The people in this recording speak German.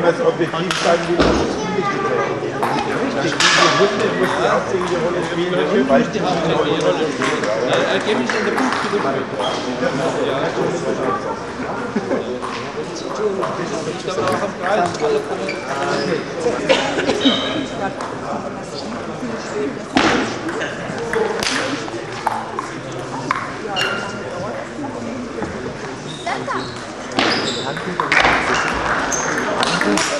man es objektiv sagen will, das ist unwichtig. Richtig. Die Hunde muss die hauptsächliche Rolle spielen, die Wald die hauptsächliche Rolle spielen. Ergebnis äh, äh, in der Buchführung. Ich glaube auch am Kreis, alle kommen. Danke. Thank you.